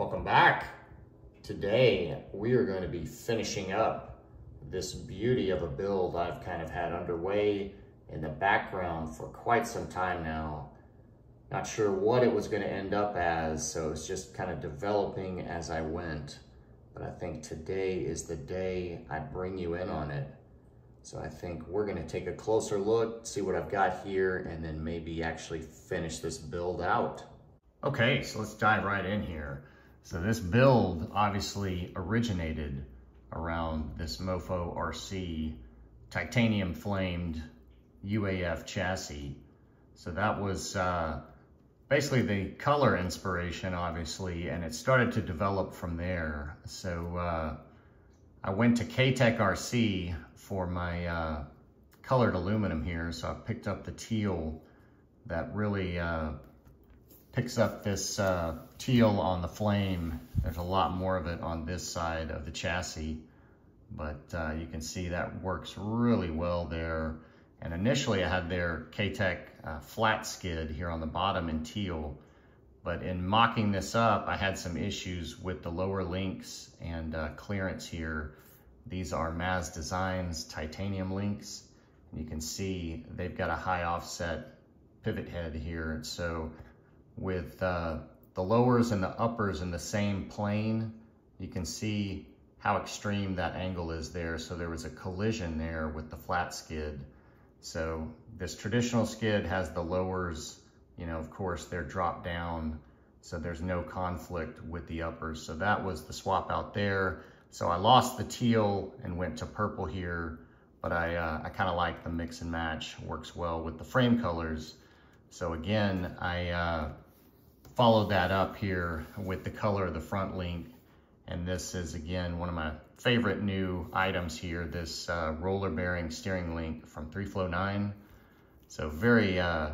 Welcome back. Today, we are going to be finishing up this beauty of a build I've kind of had underway in the background for quite some time now. Not sure what it was going to end up as, so it's just kind of developing as I went. But I think today is the day I bring you in on it. So I think we're gonna take a closer look, see what I've got here, and then maybe actually finish this build out. Okay, so let's dive right in here. So this build obviously originated around this Mofo RC titanium flamed UAF chassis. So that was uh, basically the color inspiration, obviously, and it started to develop from there. So uh, I went to K-Tech RC for my uh, colored aluminum here. So I picked up the teal that really uh, picks up this uh, teal on the flame. There's a lot more of it on this side of the chassis, but uh, you can see that works really well there. And initially I had their K-Tech uh, flat skid here on the bottom in teal, but in mocking this up, I had some issues with the lower links and uh, clearance here. These are Maz Designs titanium links. And you can see they've got a high offset pivot head here. So with uh, the lowers and the uppers in the same plane, you can see how extreme that angle is there. So there was a collision there with the flat skid. So this traditional skid has the lowers, you know, of course they're dropped down so there's no conflict with the uppers. So that was the swap out there. So I lost the teal and went to purple here, but I, uh, I kind of like the mix and match, works well with the frame colors. So again, I uh, followed that up here with the color of the front link. And this is again, one of my favorite new items here, this uh, roller bearing steering link from 3Flow 9. So very, uh,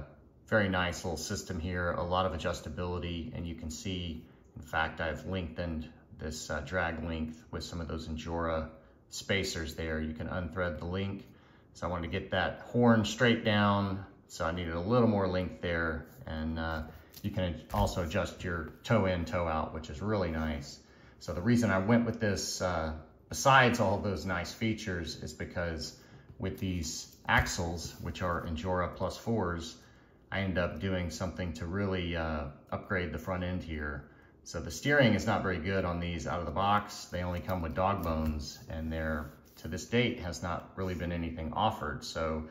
very nice little system here, a lot of adjustability, and you can see, in fact, I've lengthened this uh, drag link with some of those Injora spacers there. You can unthread the link. So I wanted to get that horn straight down, so I needed a little more length there, and uh, you can also adjust your toe in, toe out, which is really nice. So the reason I went with this, uh, besides all those nice features, is because with these axles, which are Injora plus fours, I end up doing something to really uh, upgrade the front end here. So the steering is not very good on these out of the box. They only come with dog bones and there, to this date, has not really been anything offered. So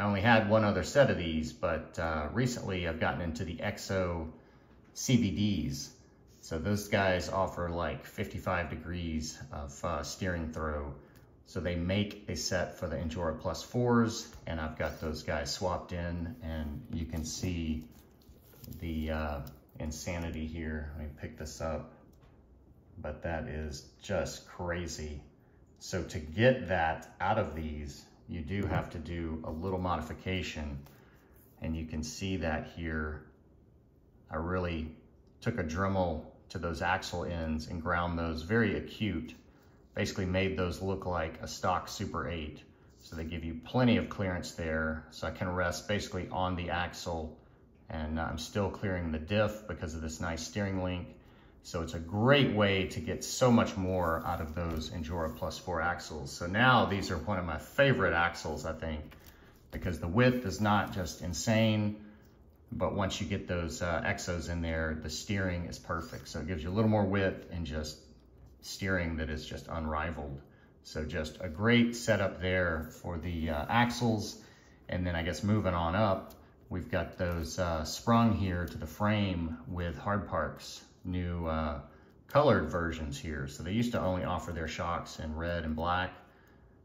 I only had one other set of these, but uh, recently I've gotten into the EXO CVDs. So those guys offer like 55 degrees of uh, steering throw. So they make a set for the Injora Plus 4s, and I've got those guys swapped in, and you can see the uh, insanity here. Let me pick this up, but that is just crazy. So to get that out of these, you do have to do a little modification, and you can see that here. I really took a Dremel to those axle ends and ground those very acute basically made those look like a stock Super 8. So they give you plenty of clearance there. So I can rest basically on the axle and I'm still clearing the diff because of this nice steering link. So it's a great way to get so much more out of those Injora Plus 4 axles. So now these are one of my favorite axles, I think, because the width is not just insane, but once you get those uh, exos in there, the steering is perfect. So it gives you a little more width and just steering that is just unrivaled. So just a great setup there for the uh, axles. And then I guess moving on up, we've got those uh, sprung here to the frame with Hardpark's new uh, colored versions here. So they used to only offer their shocks in red and black.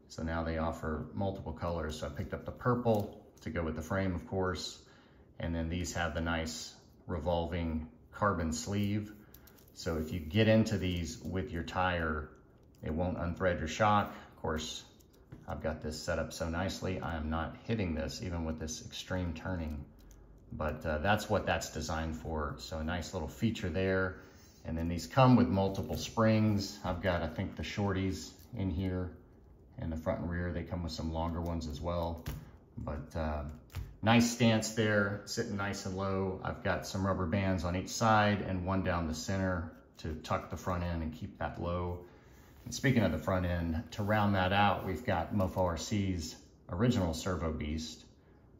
So now they offer multiple colors. So I picked up the purple to go with the frame, of course. And then these have the nice revolving carbon sleeve. So if you get into these with your tire, it won't unthread your shock. Of course, I've got this set up so nicely. I am not hitting this even with this extreme turning, but uh, that's what that's designed for. So a nice little feature there. And then these come with multiple springs. I've got, I think the shorties in here and the front and rear. They come with some longer ones as well. But uh, Nice stance there, sitting nice and low. I've got some rubber bands on each side and one down the center to tuck the front end and keep that low. And speaking of the front end, to round that out, we've got Mofo RC's original Servo Beast,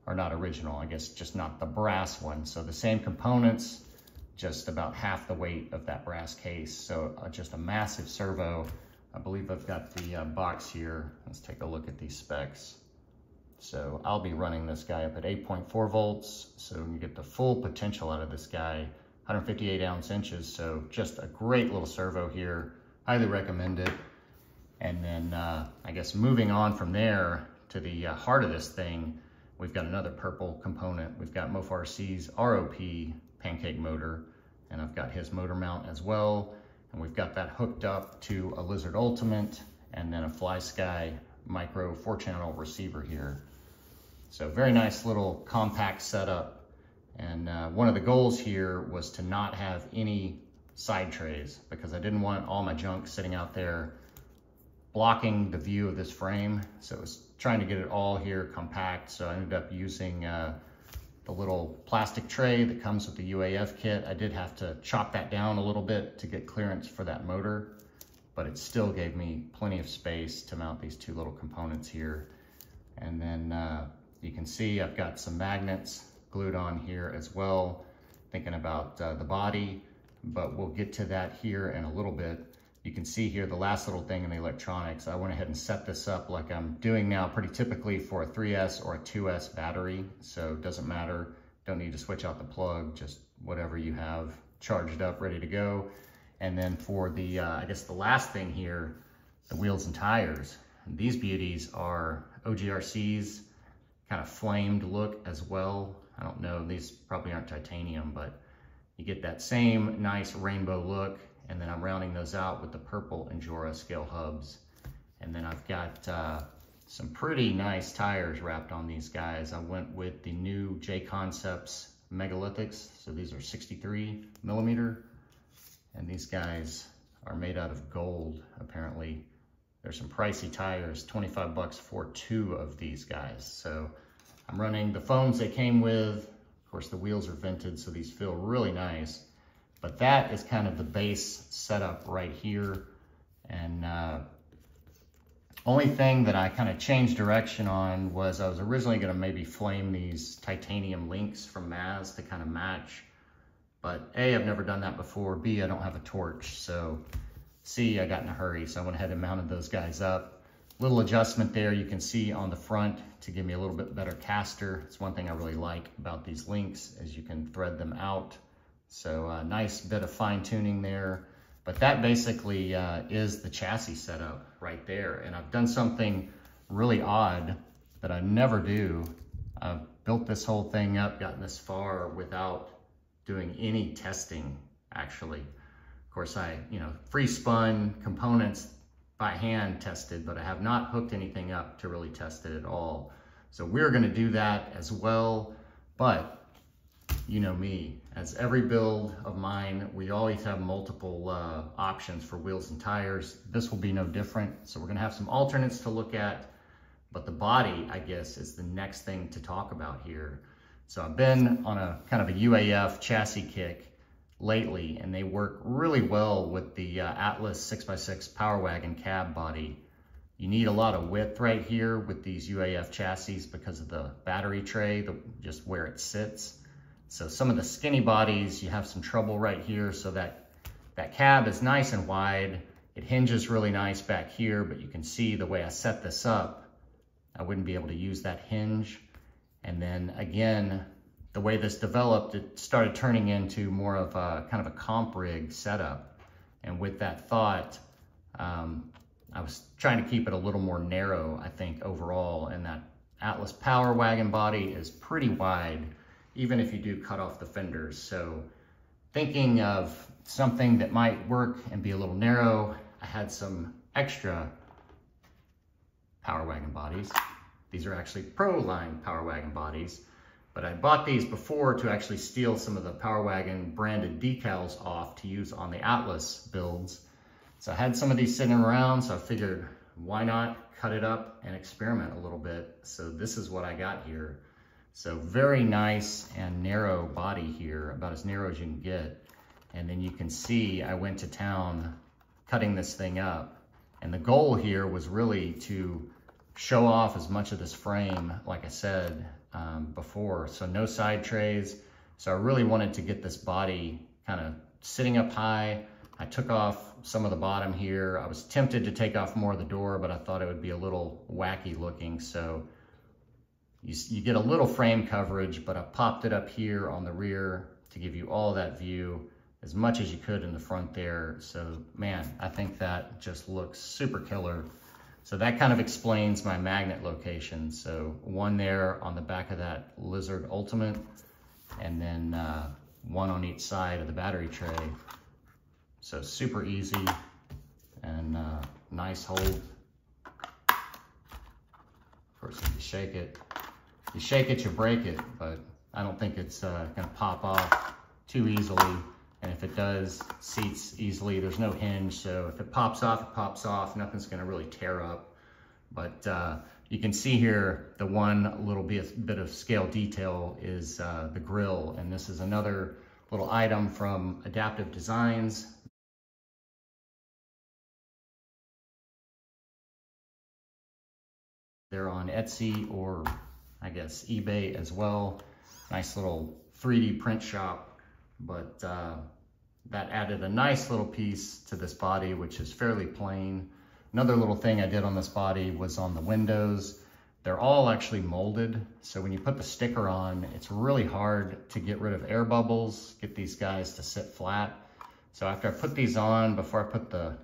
or not original, I guess just not the brass one. So the same components, just about half the weight of that brass case. So uh, just a massive servo. I believe I've got the uh, box here. Let's take a look at these specs. So I'll be running this guy up at 8.4 volts. So you get the full potential out of this guy, 158 ounce inches. So just a great little servo here. Highly recommend it. And then uh, I guess moving on from there to the uh, heart of this thing, we've got another purple component. We've got Mofo RC's ROP pancake motor, and I've got his motor mount as well. And we've got that hooked up to a Lizard Ultimate and then a FlySky micro four channel receiver here. So very nice little compact setup. And uh, one of the goals here was to not have any side trays because I didn't want all my junk sitting out there blocking the view of this frame. So it was trying to get it all here compact. So I ended up using uh, the little plastic tray that comes with the UAF kit. I did have to chop that down a little bit to get clearance for that motor, but it still gave me plenty of space to mount these two little components here. And then uh, you can see I've got some magnets glued on here as well, thinking about uh, the body, but we'll get to that here in a little bit. You can see here the last little thing in the electronics. I went ahead and set this up like I'm doing now pretty typically for a 3S or a 2S battery. So it doesn't matter, don't need to switch out the plug, just whatever you have charged up, ready to go. And then for the, uh, I guess the last thing here, the wheels and tires. These beauties are OGRC's kind of flamed look as well. I don't know, these probably aren't titanium, but you get that same nice rainbow look. And then I'm rounding those out with the purple Injora scale hubs. And then I've got uh, some pretty nice tires wrapped on these guys. I went with the new J-Concepts Megalithics. So these are 63 millimeter. And these guys are made out of gold, apparently. There's some pricey tires, 25 bucks for two of these guys. So I'm running the foams they came with. Of course, the wheels are vented, so these feel really nice. But that is kind of the base setup right here. And uh, only thing that I kind of changed direction on was I was originally going to maybe flame these titanium links from Maz to kind of match. But A, I've never done that before. B, I don't have a torch. So C, I got in a hurry. So I went ahead and mounted those guys up. Little adjustment there you can see on the front to give me a little bit better caster. It's one thing I really like about these links is you can thread them out so a uh, nice bit of fine tuning there. But that basically uh, is the chassis setup right there. And I've done something really odd that I never do. I've built this whole thing up, gotten this far without doing any testing, actually. Of course, I, you know, free spun components by hand tested, but I have not hooked anything up to really test it at all. So we're gonna do that as well. But you know me, as every build of mine, we always have multiple uh, options for wheels and tires. This will be no different. So we're gonna have some alternates to look at, but the body, I guess, is the next thing to talk about here. So I've been on a kind of a UAF chassis kick lately, and they work really well with the uh, Atlas 6x6 Power Wagon cab body. You need a lot of width right here with these UAF chassis because of the battery tray, the, just where it sits. So some of the skinny bodies, you have some trouble right here. So that, that cab is nice and wide. It hinges really nice back here, but you can see the way I set this up, I wouldn't be able to use that hinge. And then again, the way this developed, it started turning into more of a kind of a comp rig setup. And with that thought, um, I was trying to keep it a little more narrow, I think, overall. And that Atlas Power Wagon body is pretty wide even if you do cut off the fenders. So thinking of something that might work and be a little narrow, I had some extra Power Wagon bodies. These are actually Pro Line Power Wagon bodies, but I bought these before to actually steal some of the Power Wagon branded decals off to use on the Atlas builds. So I had some of these sitting around, so I figured why not cut it up and experiment a little bit. So this is what I got here. So very nice and narrow body here, about as narrow as you can get. And then you can see I went to town cutting this thing up. And the goal here was really to show off as much of this frame, like I said um, before. So no side trays. So I really wanted to get this body kind of sitting up high. I took off some of the bottom here. I was tempted to take off more of the door, but I thought it would be a little wacky looking. So you, you get a little frame coverage, but I popped it up here on the rear to give you all that view as much as you could in the front there. So man, I think that just looks super killer. So that kind of explains my magnet location. So one there on the back of that Lizard Ultimate, and then uh, one on each side of the battery tray. So super easy and uh, nice hold. If you shake it, you shake it, you break it, but I don't think it's uh, gonna pop off too easily. And if it does, seats easily. There's no hinge, so if it pops off, it pops off. Nothing's gonna really tear up. But uh, you can see here, the one little bit, of scale detail is uh, the grill. And this is another little item from Adaptive Designs. They're on Etsy or I guess eBay as well. Nice little 3D print shop, but uh, that added a nice little piece to this body, which is fairly plain. Another little thing I did on this body was on the windows. They're all actually molded. So when you put the sticker on, it's really hard to get rid of air bubbles, get these guys to sit flat. So after I put these on, before I put the,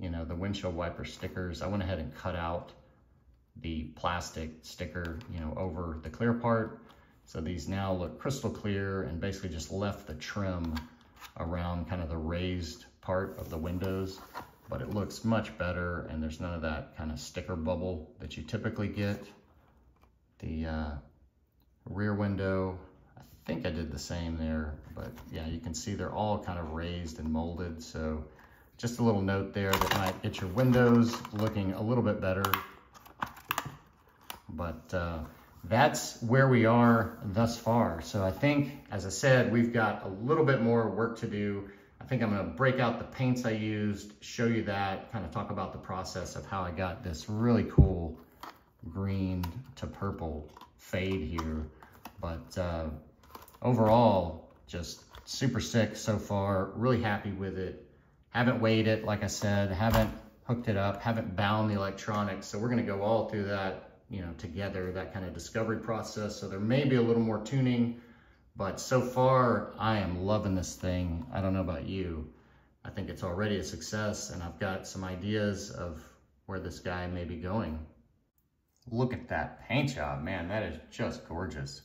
you know, the windshield wiper stickers, I went ahead and cut out the plastic sticker, you know, over the clear part. So these now look crystal clear and basically just left the trim around kind of the raised part of the windows, but it looks much better and there's none of that kind of sticker bubble that you typically get. The uh, rear window, I think I did the same there, but yeah, you can see they're all kind of raised and molded. So just a little note there that might get your windows looking a little bit better but uh, that's where we are thus far. So I think, as I said, we've got a little bit more work to do. I think I'm gonna break out the paints I used, show you that, kind of talk about the process of how I got this really cool green to purple fade here. But uh, overall, just super sick so far, really happy with it. Haven't weighed it, like I said, haven't hooked it up, haven't bound the electronics. So we're gonna go all through that you know, together, that kind of discovery process. So there may be a little more tuning, but so far I am loving this thing. I don't know about you. I think it's already a success and I've got some ideas of where this guy may be going. Look at that paint job, man, that is just gorgeous.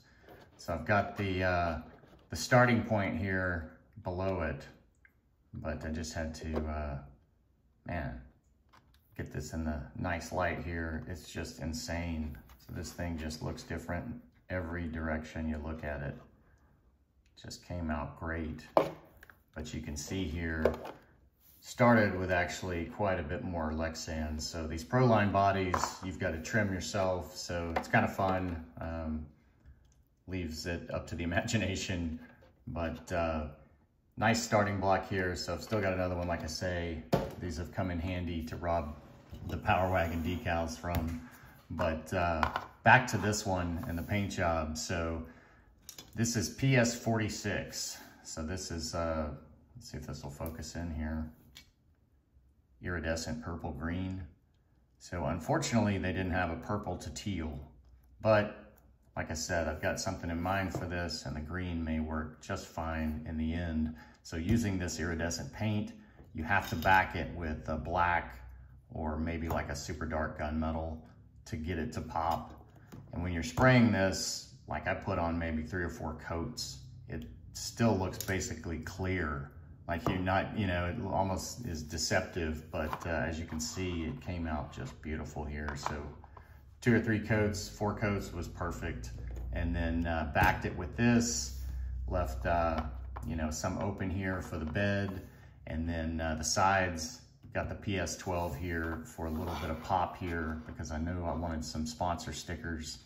So I've got the, uh, the starting point here below it, but I just had to, uh, man, get this in the nice light here. It's just insane. So this thing just looks different every direction you look at it. Just came out great. But you can see here, started with actually quite a bit more Lexan. So these Proline bodies, you've got to trim yourself. So it's kind of fun. Um, leaves it up to the imagination. But uh, nice starting block here. So I've still got another one, like I say. These have come in handy to rob the Power Wagon decals from. But uh, back to this one and the paint job. So this is PS46. So this is, uh, let's see if this will focus in here. Iridescent purple green. So unfortunately, they didn't have a purple to teal. But like I said, I've got something in mind for this and the green may work just fine in the end. So using this iridescent paint, you have to back it with a black or maybe like a super dark gunmetal to get it to pop. And when you're spraying this, like I put on maybe three or four coats, it still looks basically clear. Like you're not, you know, it almost is deceptive, but uh, as you can see, it came out just beautiful here. So two or three coats, four coats was perfect. And then uh, backed it with this, left, uh, you know, some open here for the bed. And then uh, the sides, Got the PS12 here for a little bit of pop here because I knew I wanted some sponsor stickers.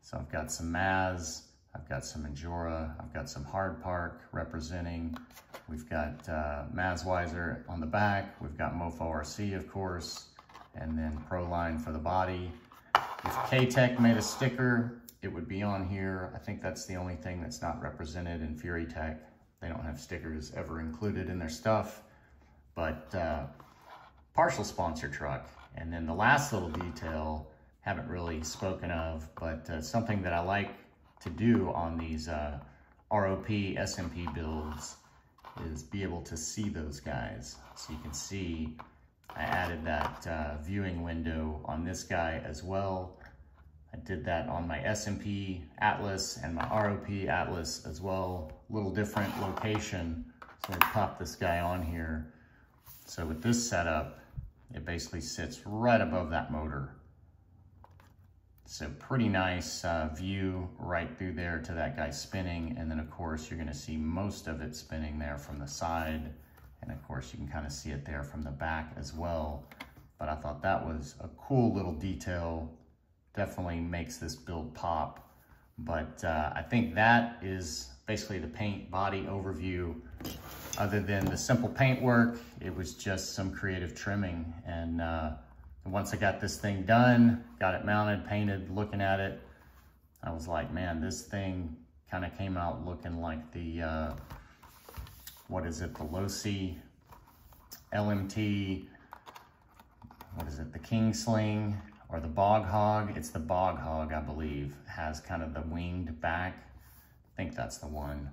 So I've got some Maz, I've got some Injora. I've got some Hardpark representing. We've got uh, Mazweiser on the back. We've got Mofo RC, of course, and then Proline for the body. If K-Tech made a sticker, it would be on here. I think that's the only thing that's not represented in Furitek. They don't have stickers ever included in their stuff, but uh, partial sponsor truck. And then the last little detail, haven't really spoken of, but uh, something that I like to do on these uh, ROP SMP builds is be able to see those guys. So you can see I added that uh, viewing window on this guy as well. I did that on my SMP Atlas and my ROP Atlas as well. A little different location. So I pop this guy on here. So with this setup, it basically sits right above that motor. So pretty nice uh, view right through there to that guy spinning. And then of course, you're gonna see most of it spinning there from the side. And of course, you can kind of see it there from the back as well. But I thought that was a cool little detail. Definitely makes this build pop. But uh, I think that is basically the paint body overview. Other than the simple paint work, it was just some creative trimming. And uh, once I got this thing done, got it mounted, painted, looking at it, I was like, man, this thing kind of came out looking like the, uh, what is it, the Losi LMT, what is it, the King Sling or the Bog Hog. It's the Bog Hog, I believe, has kind of the winged back. I think that's the one.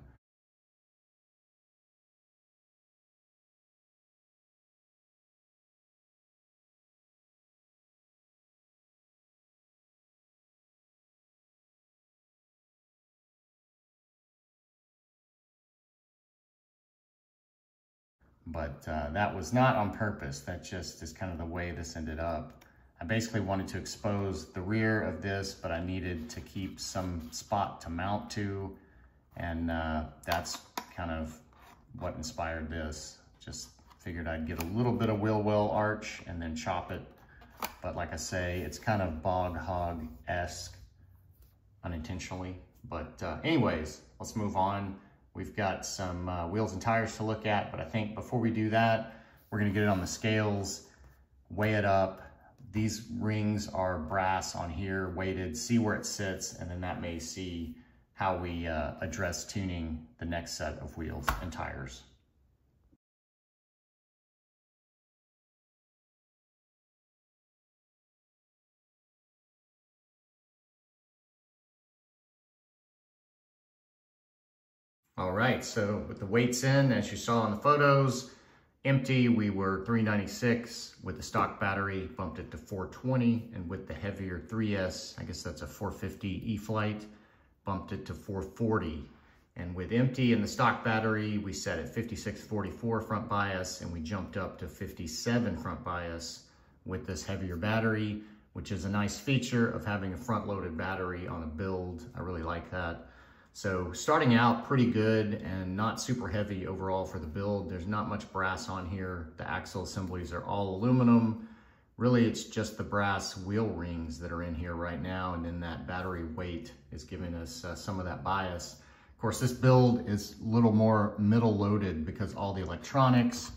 But uh, that was not on purpose. That just is kind of the way this ended up. I basically wanted to expose the rear of this, but I needed to keep some spot to mount to, and uh, that's kind of what inspired this. Just figured I'd get a little bit of wheel well arch and then chop it. But like I say, it's kind of bog hog-esque unintentionally. But uh, anyways, let's move on. We've got some uh, wheels and tires to look at, but I think before we do that, we're gonna get it on the scales, weigh it up. These rings are brass on here, weighted, see where it sits, and then that may see how we uh, address tuning the next set of wheels and tires. All right, so with the weights in, as you saw in the photos, empty, we were 396. With the stock battery, bumped it to 420. And with the heavier 3S, I guess that's a 450 E-Flite, bumped it to 440. And with empty and the stock battery, we set at 5644 front bias and we jumped up to 57 front bias with this heavier battery, which is a nice feature of having a front loaded battery on a build. I really like that. So starting out pretty good and not super heavy overall for the build. There's not much brass on here. The axle assemblies are all aluminum. Really, it's just the brass wheel rings that are in here right now. And then that battery weight is giving us uh, some of that bias. Of course, this build is a little more middle loaded because all the electronics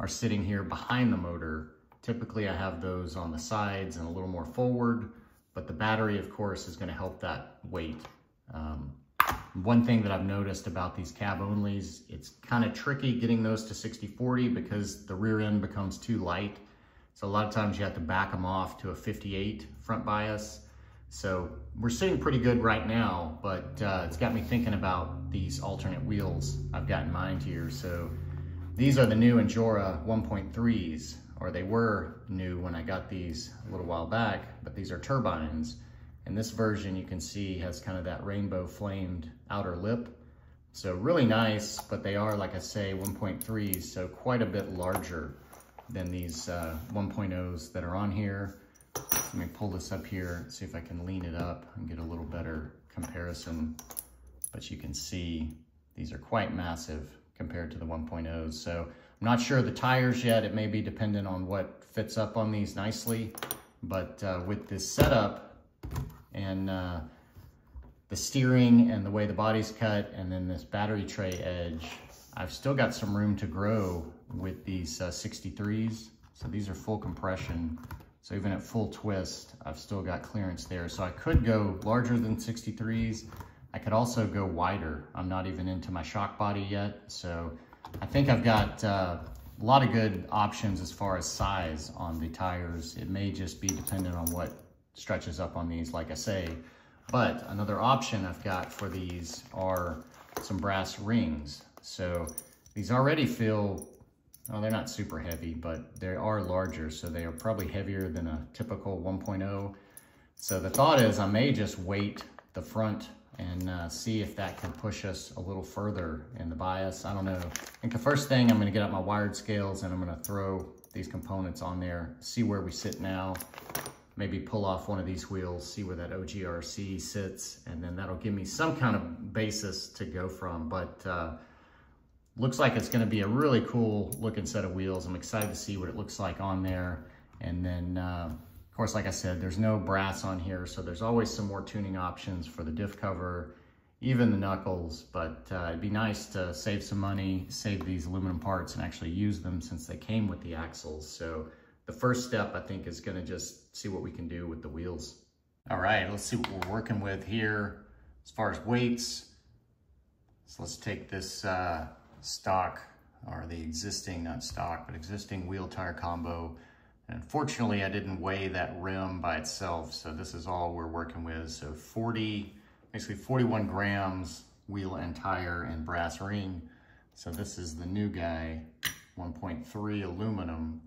are sitting here behind the motor. Typically, I have those on the sides and a little more forward, but the battery, of course, is gonna help that weight. Um, one thing that I've noticed about these cab onlys, it's kind of tricky getting those to 60-40 because the rear end becomes too light. So a lot of times you have to back them off to a 58 front bias. So we're sitting pretty good right now, but uh, it's got me thinking about these alternate wheels I've got in mind here. So these are the new Injora 1.3s, or they were new when I got these a little while back, but these are turbines. And this version you can see has kind of that rainbow flamed outer lip. So really nice, but they are, like I say, 1.3s, so quite a bit larger than these uh, 1.0s that are on here. Let me pull this up here, see if I can lean it up and get a little better comparison. But you can see these are quite massive compared to the 1.0s. So I'm not sure the tires yet. It may be dependent on what fits up on these nicely. But uh, with this setup, and uh, the steering and the way the body's cut and then this battery tray edge, I've still got some room to grow with these uh, 63s. So these are full compression. So even at full twist, I've still got clearance there. So I could go larger than 63s. I could also go wider. I'm not even into my shock body yet. So I think I've got uh, a lot of good options as far as size on the tires. It may just be dependent on what stretches up on these, like I say. But another option I've got for these are some brass rings. So these already feel, well, they're not super heavy, but they are larger. So they are probably heavier than a typical 1.0. So the thought is I may just weight the front and uh, see if that can push us a little further in the bias. I don't know. I think the first thing I'm gonna get out my wired scales and I'm gonna throw these components on there, see where we sit now, maybe pull off one of these wheels, see where that OGRC sits, and then that'll give me some kind of basis to go from. But uh, looks like it's gonna be a really cool looking set of wheels. I'm excited to see what it looks like on there. And then, uh, of course, like I said, there's no brass on here, so there's always some more tuning options for the diff cover, even the knuckles, but uh, it'd be nice to save some money, save these aluminum parts and actually use them since they came with the axles. So the first step, I think, is gonna just see what we can do with the wheels. All right, let's see what we're working with here as far as weights. So let's take this uh, stock, or the existing, not stock, but existing wheel tire combo. And unfortunately, I didn't weigh that rim by itself, so this is all we're working with. So 40, basically 41 grams wheel and tire and brass ring. So this is the new guy, 1.3 aluminum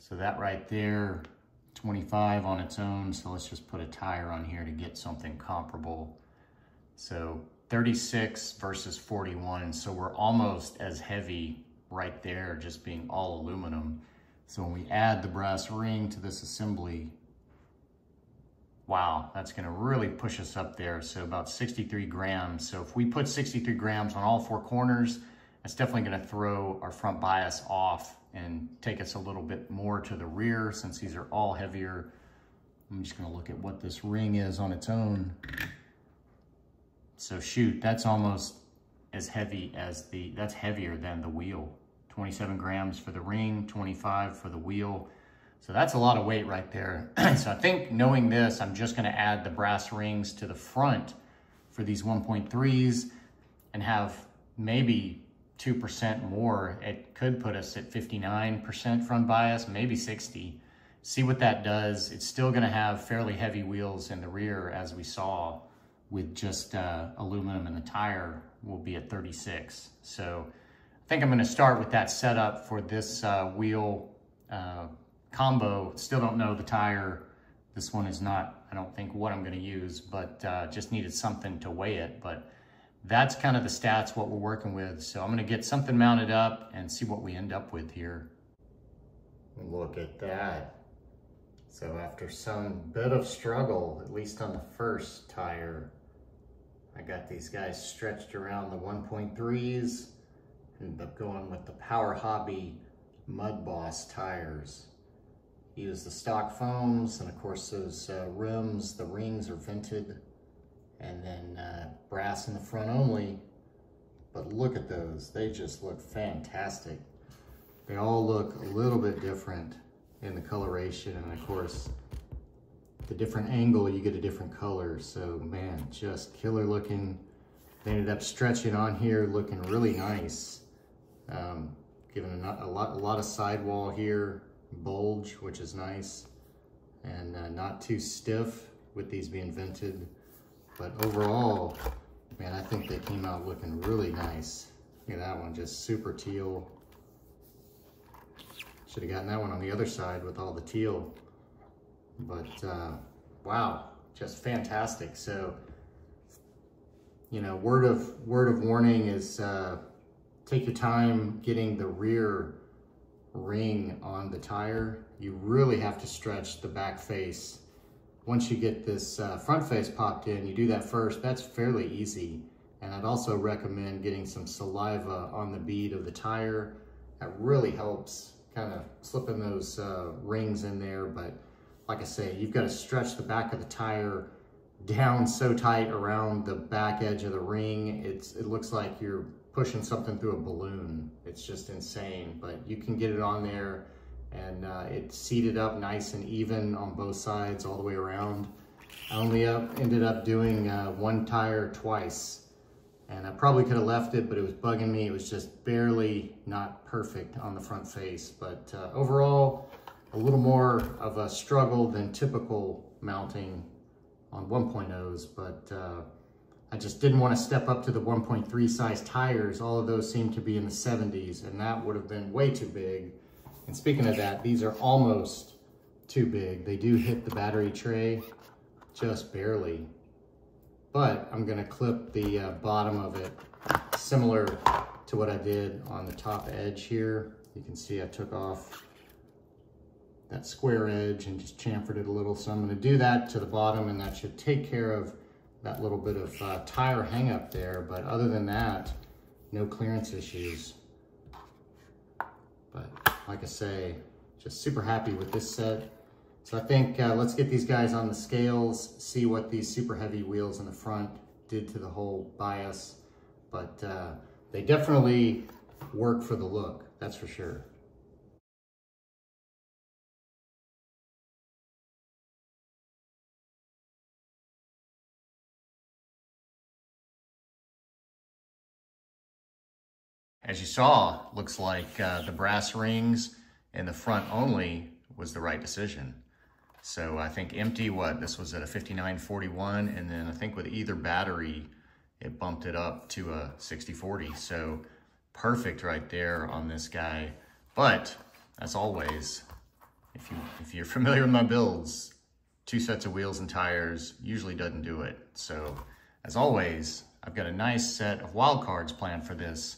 so that right there, 25 on its own. So let's just put a tire on here to get something comparable. So 36 versus 41. So we're almost as heavy right there, just being all aluminum. So when we add the brass ring to this assembly, wow, that's gonna really push us up there. So about 63 grams. So if we put 63 grams on all four corners, that's definitely gonna throw our front bias off and take us a little bit more to the rear since these are all heavier. I'm just gonna look at what this ring is on its own. So shoot, that's almost as heavy as the, that's heavier than the wheel. 27 grams for the ring, 25 for the wheel. So that's a lot of weight right there. so I think knowing this, I'm just gonna add the brass rings to the front for these 1.3s and have maybe 2% more, it could put us at 59% front bias, maybe 60. See what that does. It's still gonna have fairly heavy wheels in the rear as we saw with just uh, aluminum in the tire will be at 36. So I think I'm gonna start with that setup for this uh, wheel uh, combo. Still don't know the tire. This one is not, I don't think what I'm gonna use, but uh, just needed something to weigh it. But that's kind of the stats, what we're working with. So I'm gonna get something mounted up and see what we end up with here. Look at that. So after some bit of struggle, at least on the first tire, I got these guys stretched around the 1.3s, ended up going with the Power Hobby Mud Boss tires. Use the stock foams, and of course those uh, rims, the rings are vented and then uh, brass in the front only. But look at those, they just look fantastic. They all look a little bit different in the coloration, and of course, the different angle, you get a different color. So man, just killer looking. They ended up stretching on here, looking really nice. Um, giving a, a, lot, a lot of sidewall here, bulge, which is nice, and uh, not too stiff with these being vented. But overall, man, I think they came out looking really nice. Look at that one, just super teal. Should have gotten that one on the other side with all the teal. But uh, wow, just fantastic. So, you know, word of word of warning is uh, take your time getting the rear ring on the tire. You really have to stretch the back face once you get this uh, front face popped in, you do that first, that's fairly easy. And I'd also recommend getting some saliva on the bead of the tire. That really helps kind of slipping those uh, rings in there. But like I say, you've got to stretch the back of the tire down so tight around the back edge of the ring. It's It looks like you're pushing something through a balloon. It's just insane, but you can get it on there and uh, it seated up nice and even on both sides all the way around. I only up, ended up doing uh, one tire twice and I probably could have left it, but it was bugging me. It was just barely not perfect on the front face. But uh, overall, a little more of a struggle than typical mounting on 1.0s, but uh, I just didn't want to step up to the 1.3 size tires. All of those seem to be in the 70s, and that would have been way too big. And speaking of that, these are almost too big. They do hit the battery tray just barely. But I'm gonna clip the uh, bottom of it similar to what I did on the top edge here. You can see I took off that square edge and just chamfered it a little. So I'm gonna do that to the bottom and that should take care of that little bit of uh, tire hang up there. But other than that, no clearance issues. But like I say, just super happy with this set. So I think uh, let's get these guys on the scales, see what these super heavy wheels in the front did to the whole bias. But uh, they definitely work for the look, that's for sure. As you saw, looks like uh, the brass rings in the front only was the right decision. So I think empty, what, this was at a 5941, and then I think with either battery, it bumped it up to a 6040. So perfect right there on this guy. But as always, if, you, if you're familiar with my builds, two sets of wheels and tires usually doesn't do it. So as always, I've got a nice set of wild cards planned for this.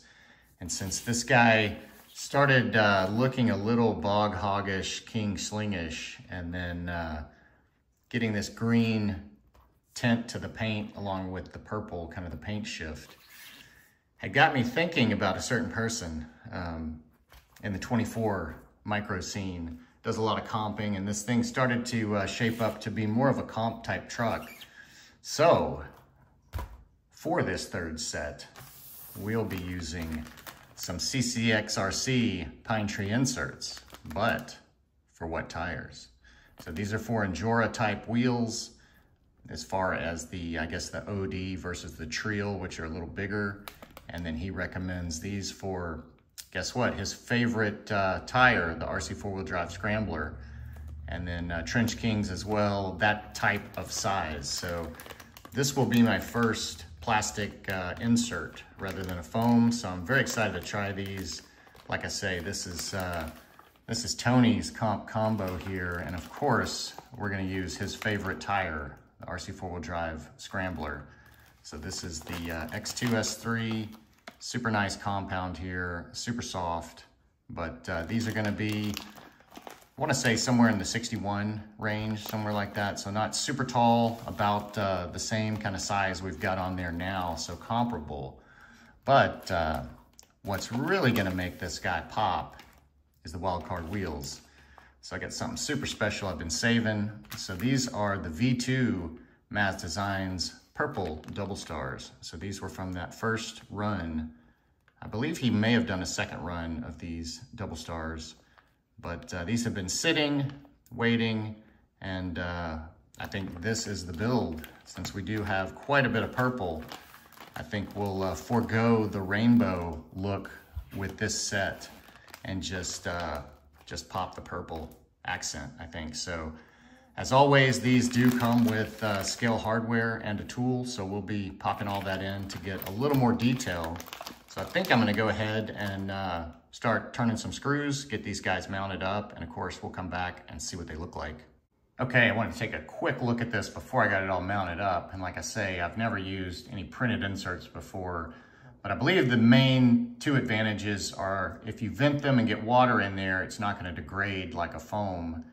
And since this guy started uh, looking a little bog hoggish, king slingish, and then uh, getting this green tint to the paint along with the purple, kind of the paint shift, had got me thinking about a certain person um, in the 24 micro scene. Does a lot of comping, and this thing started to uh, shape up to be more of a comp type truck. So, for this third set, we'll be using some CCXRC pine tree inserts, but for what tires? So these are for Injora type wheels as far as the, I guess the OD versus the Trial, which are a little bigger. And then he recommends these for, guess what, his favorite uh, tire, the RC four-wheel drive Scrambler. And then uh, Trench Kings as well, that type of size. So this will be my first plastic uh, insert rather than a foam. So I'm very excited to try these. Like I say, this is uh, this is Tony's comp combo here. And of course, we're gonna use his favorite tire, the RC four-wheel drive Scrambler. So this is the uh, X2S3, super nice compound here, super soft. But uh, these are gonna be want to say somewhere in the 61 range, somewhere like that. So not super tall, about uh, the same kind of size we've got on there now, so comparable. But uh, what's really going to make this guy pop is the wildcard wheels. So I got something super special I've been saving. So these are the V2 Maz Designs purple double stars. So these were from that first run. I believe he may have done a second run of these double stars but uh, these have been sitting, waiting, and uh, I think this is the build. Since we do have quite a bit of purple, I think we'll uh, forego the rainbow look with this set and just, uh, just pop the purple accent, I think. So as always, these do come with uh, scale hardware and a tool, so we'll be popping all that in to get a little more detail. So I think I'm gonna go ahead and uh, start turning some screws, get these guys mounted up, and of course we'll come back and see what they look like. Okay, I wanted to take a quick look at this before I got it all mounted up. And like I say, I've never used any printed inserts before, but I believe the main two advantages are if you vent them and get water in there, it's not gonna degrade like a foam.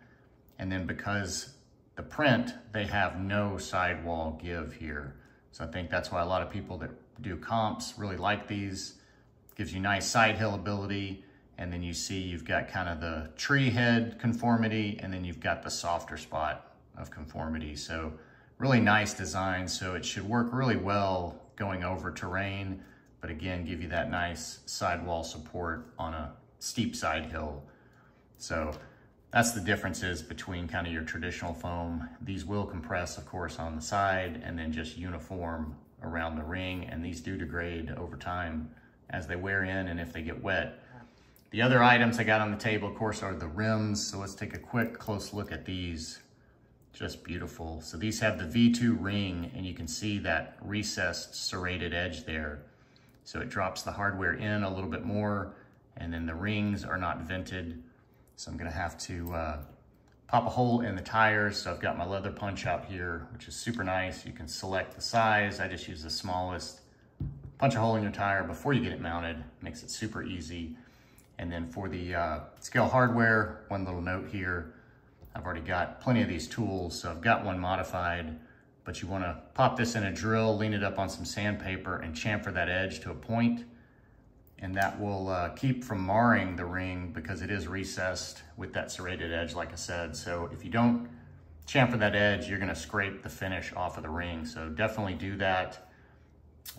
And then because the print, they have no sidewall give here. So I think that's why a lot of people that do comps really like these. Gives you nice side hill ability. And then you see you've got kind of the tree head conformity and then you've got the softer spot of conformity. So really nice design. So it should work really well going over terrain, but again, give you that nice sidewall support on a steep side hill. So that's the differences between kind of your traditional foam. These will compress, of course, on the side and then just uniform around the ring. And these do degrade over time as they wear in and if they get wet. The other items I got on the table, of course, are the rims. So let's take a quick close look at these. Just beautiful. So these have the V2 ring and you can see that recessed serrated edge there. So it drops the hardware in a little bit more and then the rings are not vented so I'm gonna have to uh, pop a hole in the tires. So I've got my leather punch out here, which is super nice. You can select the size. I just use the smallest. Punch a hole in your tire before you get it mounted. Makes it super easy. And then for the uh, scale hardware, one little note here. I've already got plenty of these tools, so I've got one modified, but you wanna pop this in a drill, lean it up on some sandpaper and chamfer that edge to a point and that will uh, keep from marring the ring because it is recessed with that serrated edge, like I said. So if you don't chamfer that edge, you're gonna scrape the finish off of the ring. So definitely do that.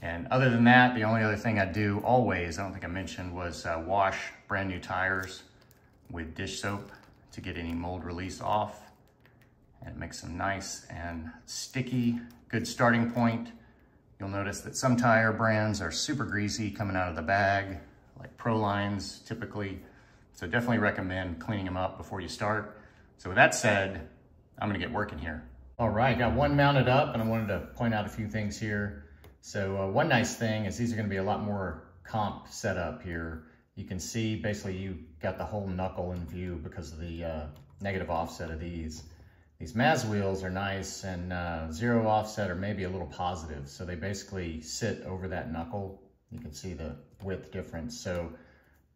And other than that, the only other thing I do always, I don't think I mentioned, was uh, wash brand new tires with dish soap to get any mold release off. And it makes them nice and sticky, good starting point. You'll notice that some tire brands are super greasy coming out of the bag, like Prolines typically. So definitely recommend cleaning them up before you start. So with that said, I'm gonna get working here. All right, got one mounted up and I wanted to point out a few things here. So uh, one nice thing is these are gonna be a lot more comp setup here. You can see basically you got the whole knuckle in view because of the uh, negative offset of these. These Mazz wheels are nice and uh, zero offset or maybe a little positive. So they basically sit over that knuckle. You can see the width difference. So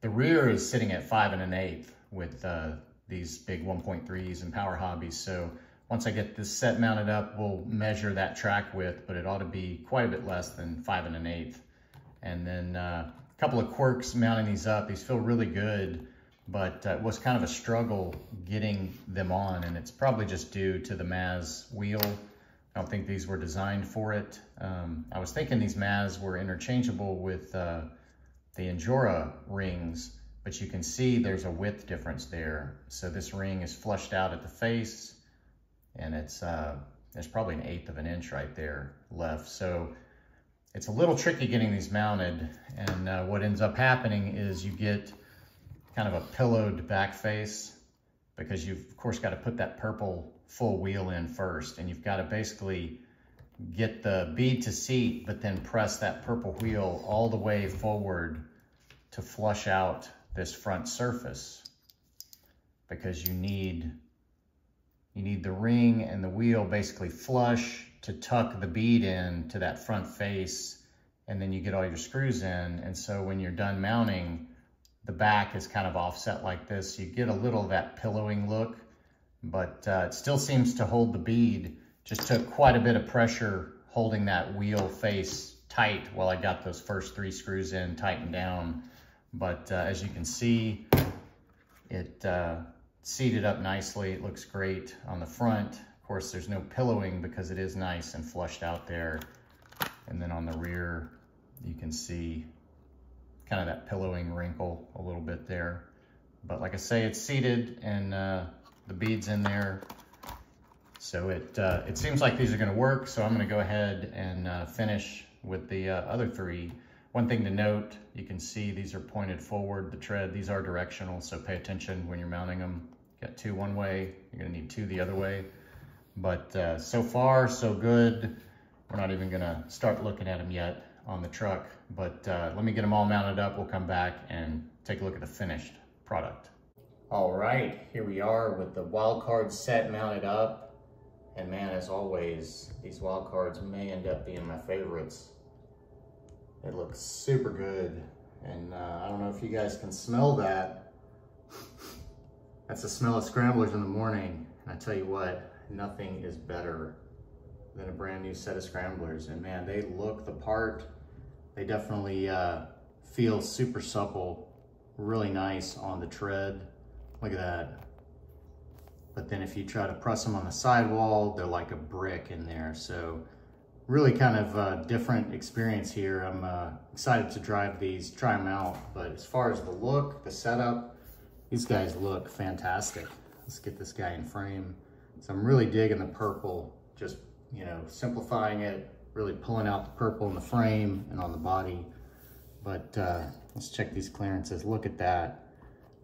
the rear is sitting at five and an eighth with uh, these big 1.3s and power hobbies. So once I get this set mounted up, we'll measure that track width, but it ought to be quite a bit less than five and an eighth. And then uh, a couple of quirks mounting these up. These feel really good but uh, it was kind of a struggle getting them on and it's probably just due to the Mazz wheel. I don't think these were designed for it. Um, I was thinking these Mazz were interchangeable with uh, the Injora rings, but you can see there's a width difference there. So this ring is flushed out at the face and it's uh, there's probably an eighth of an inch right there left. So it's a little tricky getting these mounted and uh, what ends up happening is you get kind of a pillowed back face because you've of course got to put that purple full wheel in first and you've got to basically get the bead to seat but then press that purple wheel all the way forward to flush out this front surface because you need you need the ring and the wheel basically flush to tuck the bead in to that front face and then you get all your screws in and so when you're done mounting the back is kind of offset like this. You get a little of that pillowing look, but uh, it still seems to hold the bead. Just took quite a bit of pressure holding that wheel face tight while I got those first three screws in, tightened down. But uh, as you can see, it uh, seated up nicely. It looks great on the front. Of course, there's no pillowing because it is nice and flushed out there. And then on the rear, you can see kind of that pillowing wrinkle a little bit there. But like I say, it's seated and uh, the bead's in there. So it, uh, it seems like these are gonna work. So I'm gonna go ahead and uh, finish with the uh, other three. One thing to note, you can see these are pointed forward, the tread. These are directional, so pay attention when you're mounting them. Got two one way, you're gonna need two the other way. But uh, so far, so good. We're not even gonna start looking at them yet on the truck. But uh, let me get them all mounted up. We'll come back and take a look at the finished product. All right, here we are with the wild card set mounted up. And man, as always, these wild cards may end up being my favorites. It looks super good. And uh, I don't know if you guys can smell that. That's the smell of scramblers in the morning. And I tell you what, nothing is better than a brand new set of scramblers. And man, they look the part. They definitely uh, feel super supple, really nice on the tread. Look at that. But then if you try to press them on the sidewall, they're like a brick in there. So really kind of a different experience here. I'm uh, excited to drive these, try them out. But as far as the look, the setup, these guys look fantastic. Let's get this guy in frame. So I'm really digging the purple, just, you know, simplifying it, really pulling out the purple in the frame and on the body. But uh, let's check these clearances. Look at that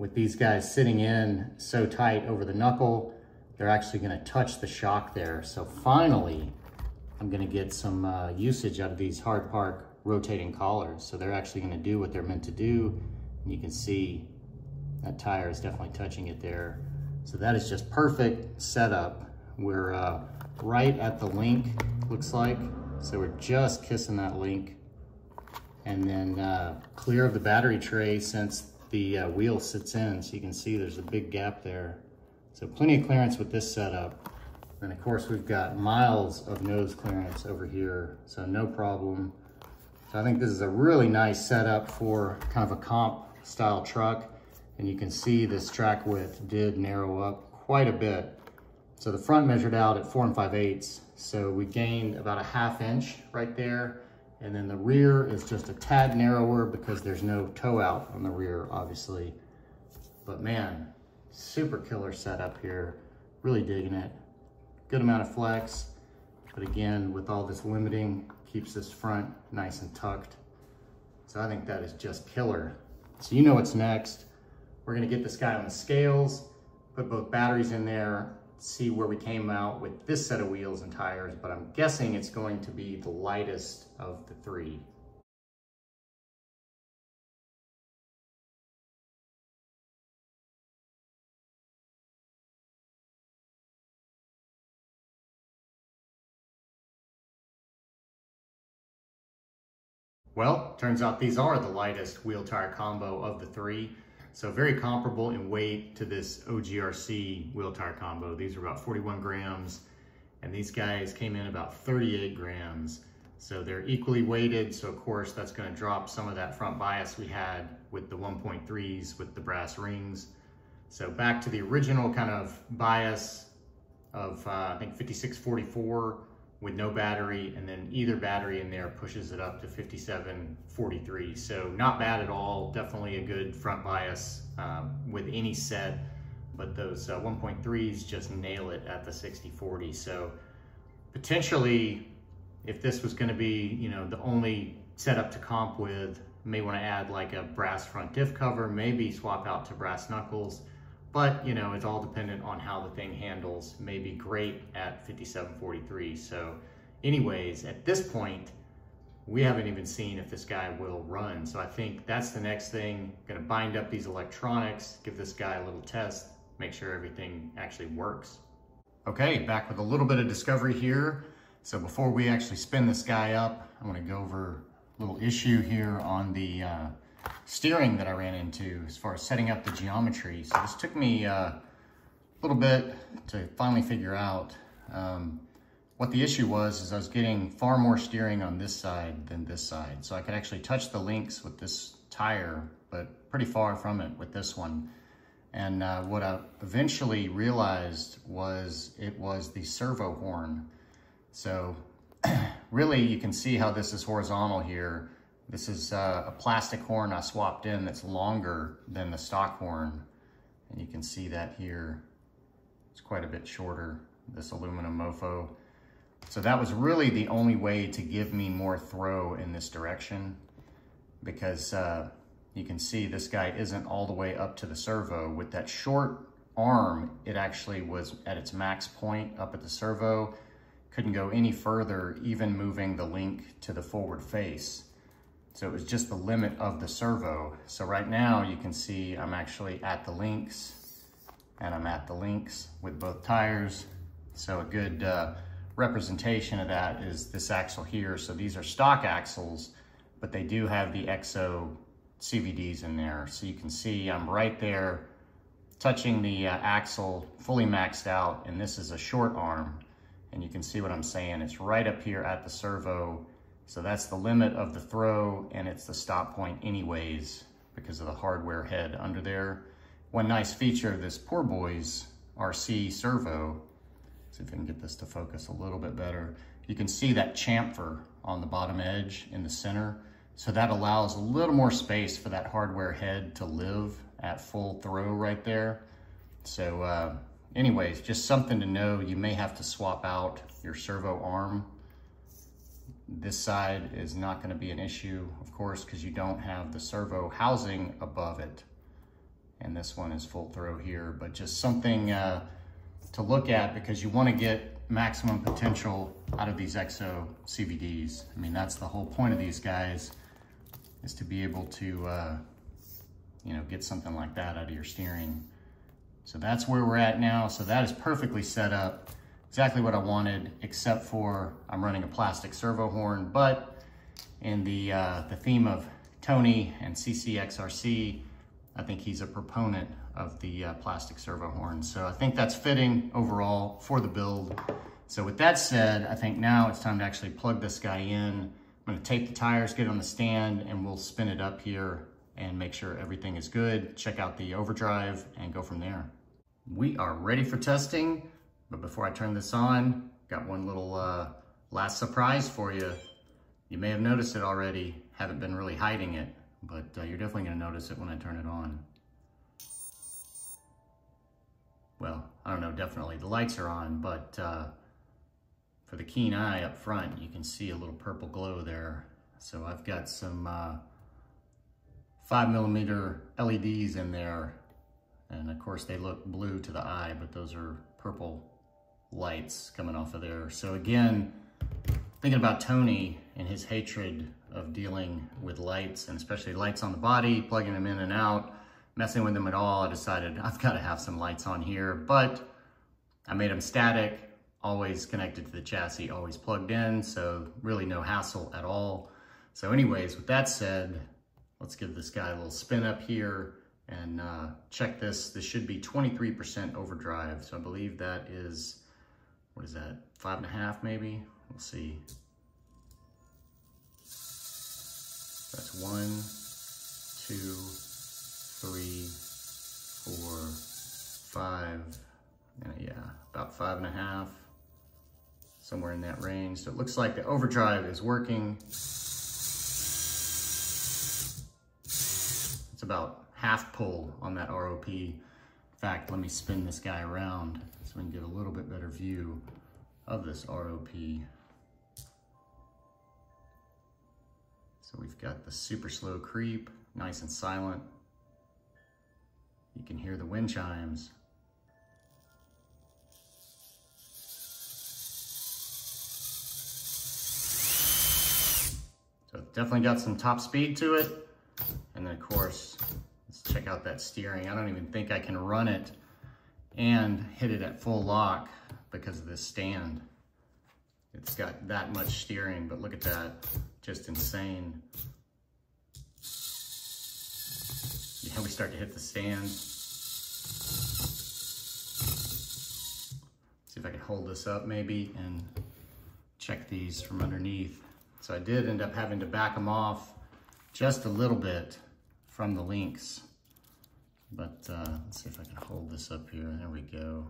with these guys sitting in so tight over the knuckle, they're actually gonna touch the shock there. So finally, I'm gonna get some uh, usage out of these Hardpark rotating collars. So they're actually gonna do what they're meant to do. And you can see that tire is definitely touching it there. So that is just perfect setup. We're uh, right at the link, looks like. So we're just kissing that link. And then uh, clear of the battery tray since the uh, wheel sits in. So you can see there's a big gap there. So plenty of clearance with this setup. And of course we've got miles of nose clearance over here. So no problem. So I think this is a really nice setup for kind of a comp style truck. And you can see this track width did narrow up quite a bit. So the front measured out at four and five eighths. So we gained about a half inch right there. And then the rear is just a tad narrower because there's no toe out on the rear, obviously. But man, super killer setup here. Really digging it. Good amount of flex. But again, with all this limiting, keeps this front nice and tucked. So I think that is just killer. So you know what's next. We're gonna get this guy on the scales, put both batteries in there, see where we came out with this set of wheels and tires, but I'm guessing it's going to be the lightest of the three. Well, turns out these are the lightest wheel tire combo of the three. So very comparable in weight to this OGRC wheel tire combo. These are about 41 grams and these guys came in about 38 grams. So they're equally weighted. So of course that's gonna drop some of that front bias we had with the 1.3s with the brass rings. So back to the original kind of bias of uh, I think 5644 with no battery and then either battery in there pushes it up to 5743 so not bad at all definitely a good front bias um, with any set but those uh, 1.3s just nail it at the 6040 so potentially if this was going to be you know the only setup to comp with may want to add like a brass front diff cover maybe swap out to brass knuckles but you know, it's all dependent on how the thing handles. May be great at 57.43. So anyways, at this point, we haven't even seen if this guy will run. So I think that's the next thing. Gonna bind up these electronics, give this guy a little test, make sure everything actually works. Okay, back with a little bit of discovery here. So before we actually spin this guy up, I'm gonna go over a little issue here on the uh, steering that I ran into as far as setting up the geometry. So this took me uh, a little bit to finally figure out. Um, what the issue was is I was getting far more steering on this side than this side. So I could actually touch the links with this tire, but pretty far from it with this one. And uh, what I eventually realized was it was the servo horn. So really you can see how this is horizontal here this is uh, a plastic horn I swapped in that's longer than the stock horn. And you can see that here. It's quite a bit shorter, this aluminum mofo. So that was really the only way to give me more throw in this direction because uh, you can see this guy isn't all the way up to the servo. With that short arm, it actually was at its max point up at the servo. Couldn't go any further, even moving the link to the forward face. So it was just the limit of the servo. So right now you can see I'm actually at the links and I'm at the links with both tires. So a good uh, representation of that is this axle here. So these are stock axles, but they do have the EXO CVDs in there. So you can see I'm right there touching the uh, axle fully maxed out and this is a short arm and you can see what I'm saying. It's right up here at the servo so that's the limit of the throw and it's the stop point anyways because of the hardware head under there. One nice feature of this poor boy's RC servo. See if I can get this to focus a little bit better. You can see that chamfer on the bottom edge in the center. So that allows a little more space for that hardware head to live at full throw right there. So uh, anyways, just something to know. You may have to swap out your servo arm. This side is not gonna be an issue, of course, because you don't have the servo housing above it. And this one is full throw here, but just something uh, to look at because you wanna get maximum potential out of these EXO CVDs. I mean, that's the whole point of these guys is to be able to, uh, you know, get something like that out of your steering. So that's where we're at now. So that is perfectly set up, exactly what I wanted, except for I'm running a plastic servo horn, but in the, uh, the theme of Tony and CCXRC, I think he's a proponent of the uh, plastic servo horn. So I think that's fitting overall for the build. So with that said, I think now it's time to actually plug this guy in I'm gonna tape the tires, get on the stand, and we'll spin it up here and make sure everything is good. Check out the overdrive and go from there. We are ready for testing, but before I turn this on, got one little uh, last surprise for you. You may have noticed it already, haven't been really hiding it, but uh, you're definitely gonna notice it when I turn it on. Well, I don't know, definitely. The lights are on, but uh, for the keen eye up front, you can see a little purple glow there. So I've got some uh, five millimeter LEDs in there. And of course they look blue to the eye, but those are purple lights coming off of there. So again, thinking about Tony and his hatred of dealing with lights and especially lights on the body, plugging them in and out, messing with them at all, I decided I've got to have some lights on here, but I made them static always connected to the chassis, always plugged in, so really no hassle at all. So anyways, with that said, let's give this guy a little spin up here and uh, check this. This should be 23% overdrive. So I believe that is, what is that, five and a half maybe? We'll see. That's one, two, three, four, five, and yeah, about five and a half somewhere in that range. So it looks like the overdrive is working. It's about half pull on that ROP. In fact, let me spin this guy around so we can get a little bit better view of this ROP. So we've got the super slow creep, nice and silent. You can hear the wind chimes. So definitely got some top speed to it. And then of course, let's check out that steering. I don't even think I can run it and hit it at full lock because of this stand. It's got that much steering, but look at that, just insane. Yeah, we start to hit the stand. See if I can hold this up maybe and check these from underneath. So I did end up having to back them off just a little bit from the links. But uh, let's see if I can hold this up here. There we go.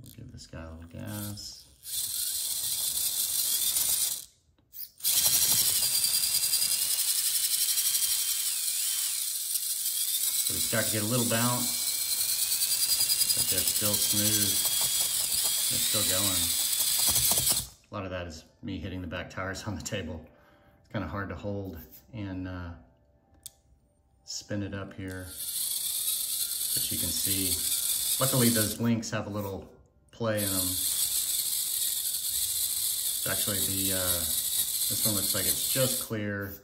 We'll give this guy a little gas. So we start to get a little bounce, but they're still smooth. They're still going. A lot of that is me hitting the back tires on the table. It's kind of hard to hold and uh, spin it up here. But you can see, luckily those links have a little play in them. Actually the, uh, this one looks like it's just clear.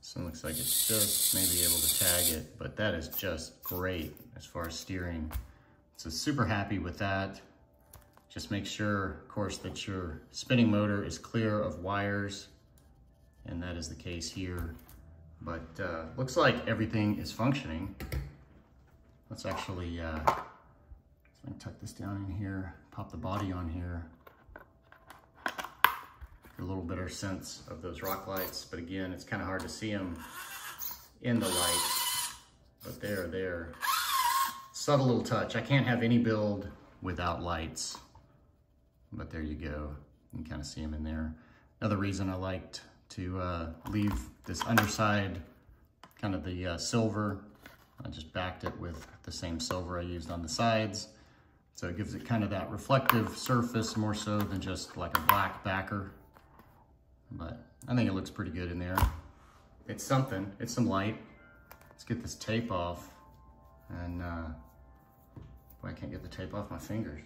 This one looks like it's just maybe able to tag it, but that is just great as far as steering. So super happy with that. Just make sure, of course, that your spinning motor is clear of wires, and that is the case here. But uh, looks like everything is functioning. Let's actually, uh, let's tuck this down in here, pop the body on here. Get a little better sense of those rock lights, but again, it's kind of hard to see them in the light, but they're there subtle little touch. I can't have any build without lights, but there you go. You can kind of see them in there. Another reason I liked to uh, leave this underside kind of the uh, silver. I just backed it with the same silver I used on the sides. So it gives it kind of that reflective surface more so than just like a black backer. But I think it looks pretty good in there. It's something, it's some light. Let's get this tape off. And uh, boy, I can't get the tape off my fingers.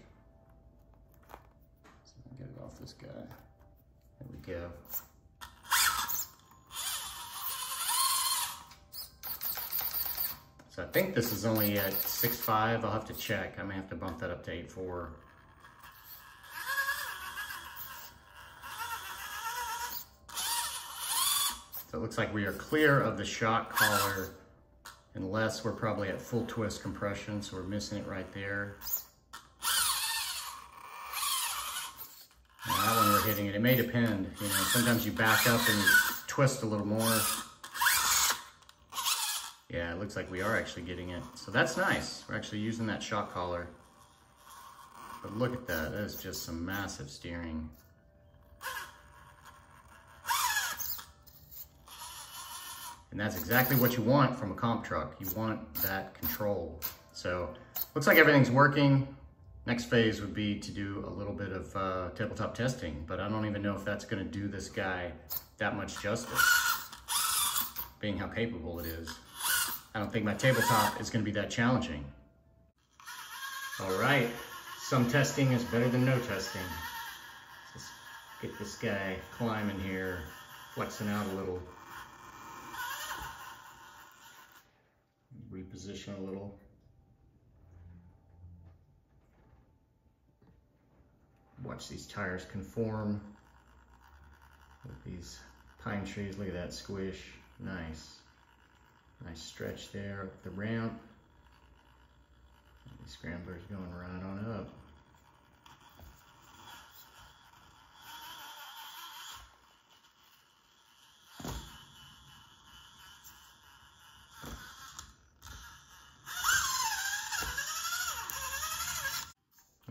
So get it off this guy. There we go. I think this is only at 6.5. I'll have to check. I may have to bump that up to 8.4. So it looks like we are clear of the shock collar unless we're probably at full twist compression. So we're missing it right there. And that one we're hitting it. It may depend. You know, sometimes you back up and twist a little more. Yeah, it looks like we are actually getting it. So that's nice. We're actually using that shock collar. But look at that. That is just some massive steering. And that's exactly what you want from a comp truck. You want that control. So looks like everything's working. Next phase would be to do a little bit of uh, tabletop testing, but I don't even know if that's gonna do this guy that much justice, being how capable it is. I don't think my tabletop is gonna be that challenging. All right, some testing is better than no testing. Let's get this guy climbing here, flexing out a little. Reposition a little. Watch these tires conform with these pine trees. Look at that squish, nice. Nice stretch there up the ramp. The scrambler's going right on up.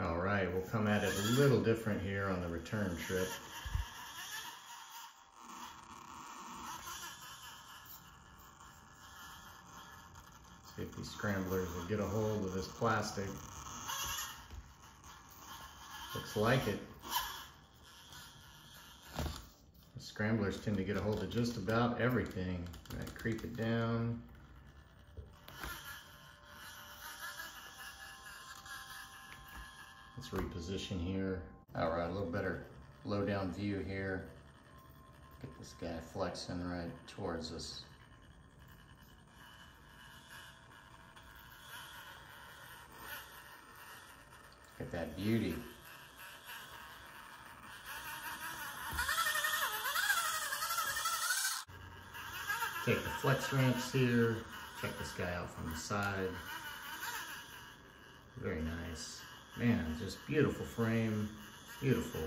All right, we'll come at it a little different here on the return trip. If these scramblers will get a hold of this plastic. Looks like it. The scramblers tend to get a hold of just about everything. I creep it down. Let's reposition here. All right, a little better low down view here. Get this guy flexing right towards us. At that beauty. Take the flex ramps here, check this guy out from the side. Very nice. Man, just beautiful frame, beautiful.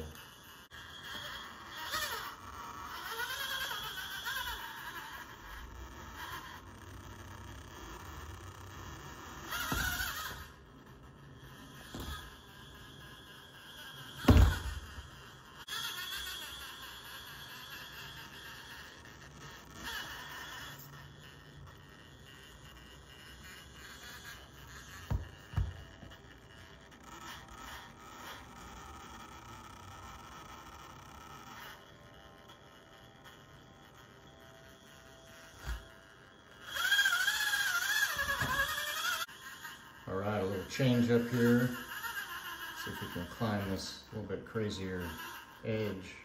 All right, a little change up here. See if we can climb this a little bit crazier edge.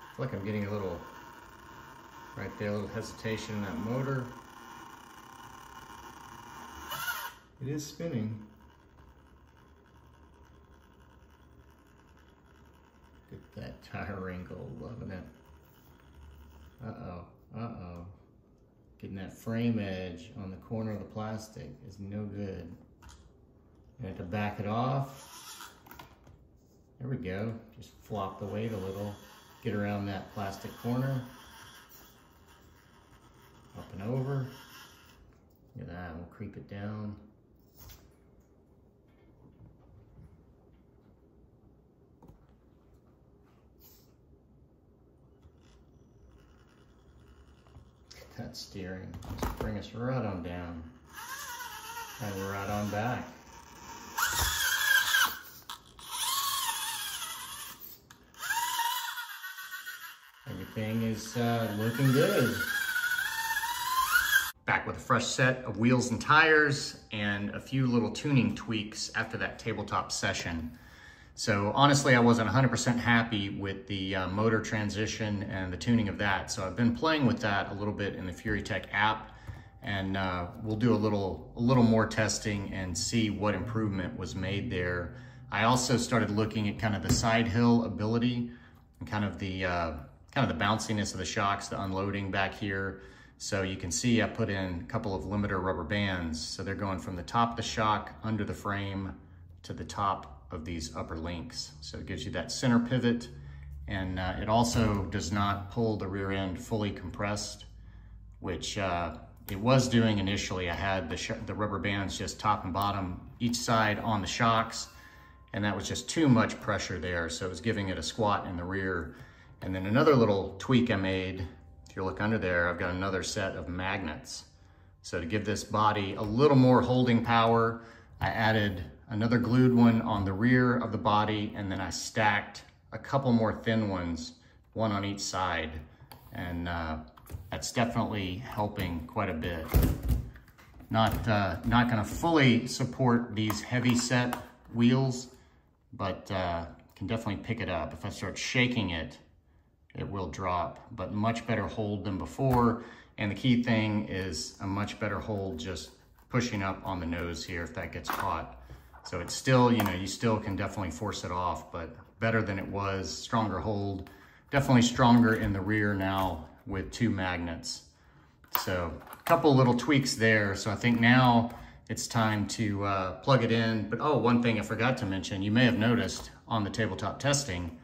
I feel like I'm getting a little, right there, a little hesitation in that motor. It is spinning. Get that tire wrinkle, loving it. Getting that frame edge on the corner of the plastic is no good. You have to back it off. There we go. Just flop the weight a little. Get around that plastic corner. Up and over. Look at that, we'll creep it down. That steering. Bring us right on down. And right on back. Everything is uh, looking good. Back with a fresh set of wheels and tires and a few little tuning tweaks after that tabletop session. So honestly, I wasn't 100% happy with the uh, motor transition and the tuning of that. So I've been playing with that a little bit in the Furitek app and uh, we'll do a little, a little more testing and see what improvement was made there. I also started looking at kind of the side hill ability and kind of the, uh, kind of the bounciness of the shocks, the unloading back here. So you can see I put in a couple of limiter rubber bands. So they're going from the top of the shock under the frame to the top of these upper links. So it gives you that center pivot and uh, it also does not pull the rear end fully compressed, which uh, it was doing initially. I had the, the rubber bands just top and bottom, each side on the shocks, and that was just too much pressure there. So it was giving it a squat in the rear. And then another little tweak I made, if you look under there, I've got another set of magnets. So to give this body a little more holding power, I added another glued one on the rear of the body, and then I stacked a couple more thin ones, one on each side. And uh, that's definitely helping quite a bit. Not, uh, not gonna fully support these heavy set wheels, but uh, can definitely pick it up. If I start shaking it, it will drop, but much better hold than before. And the key thing is a much better hold just pushing up on the nose here if that gets caught. So it's still, you know, you still can definitely force it off, but better than it was, stronger hold. Definitely stronger in the rear now with two magnets. So a couple little tweaks there. So I think now it's time to uh, plug it in. But oh, one thing I forgot to mention, you may have noticed on the tabletop testing,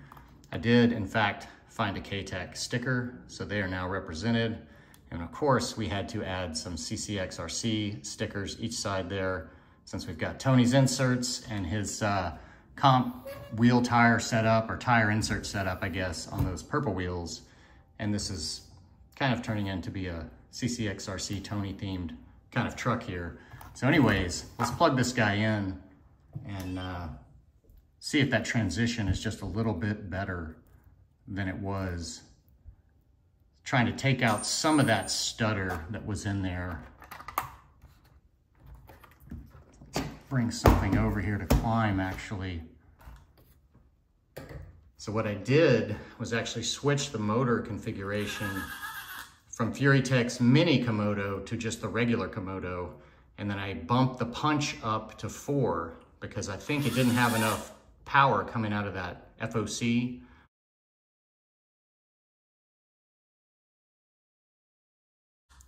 I did in fact find a K-Tech sticker. So they are now represented. And of course we had to add some CCXRC stickers each side there since we've got Tony's inserts and his uh, comp wheel tire setup or tire insert setup, I guess, on those purple wheels. And this is kind of turning into be a CCXRC Tony themed kind of truck here. So anyways, let's plug this guy in and uh, see if that transition is just a little bit better than it was. Trying to take out some of that stutter that was in there bring something over here to climb actually. So what I did was actually switch the motor configuration from Furitek's mini Komodo to just the regular Komodo. And then I bumped the punch up to four because I think it didn't have enough power coming out of that FOC.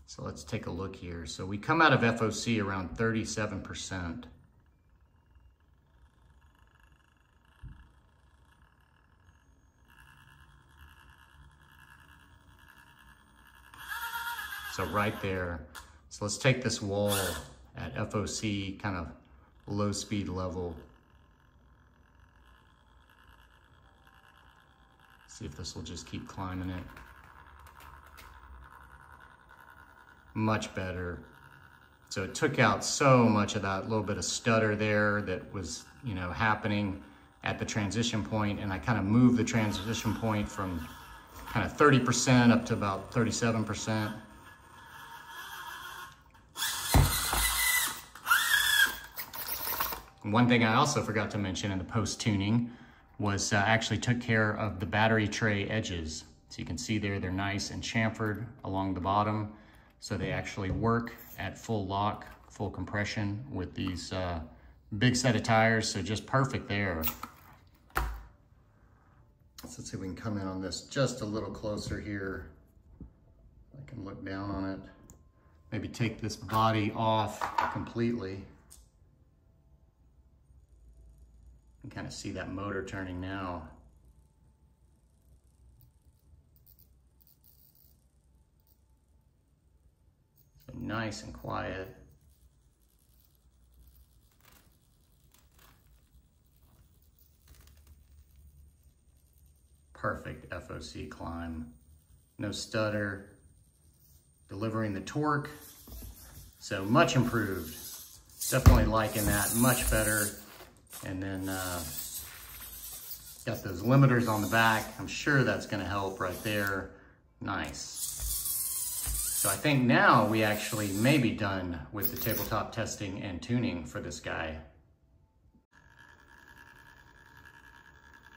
So let's take a look here. So we come out of FOC around 37%. So right there. So let's take this wall at FOC kind of low speed level. See if this will just keep climbing it. Much better. So it took out so much of that little bit of stutter there that was, you know, happening at the transition point and I kind of moved the transition point from kind of 30% up to about 37%. One thing I also forgot to mention in the post tuning was uh, actually took care of the battery tray edges. So you can see there, they're nice and chamfered along the bottom. So they actually work at full lock, full compression with these uh, big set of tires. So just perfect there. So let's see if we can come in on this just a little closer here. I can look down on it. Maybe take this body off completely. You can kind of see that motor turning now. Nice and quiet. Perfect FOC climb. No stutter, delivering the torque. So much improved. Definitely liking that, much better. And then uh, got those limiters on the back. I'm sure that's gonna help right there. Nice. So I think now we actually may be done with the tabletop testing and tuning for this guy.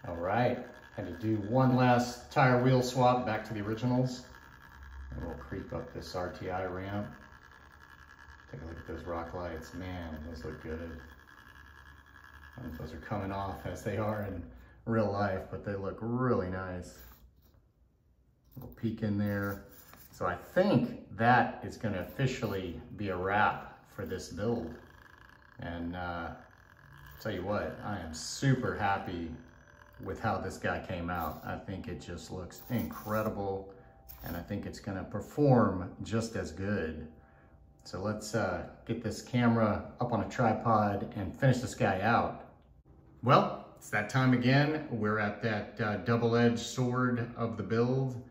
All right, had to do one last tire wheel swap back to the originals. And we'll creep up this RTI ramp. Take a look at those rock lights. Man, those look good. I don't know if those are coming off as they are in real life, but they look really nice. Little peek in there. So I think that is gonna officially be a wrap for this build. And uh, tell you what, I am super happy with how this guy came out. I think it just looks incredible and I think it's gonna perform just as good. So let's uh, get this camera up on a tripod and finish this guy out. Well, it's that time again. We're at that uh, double-edged sword of the build.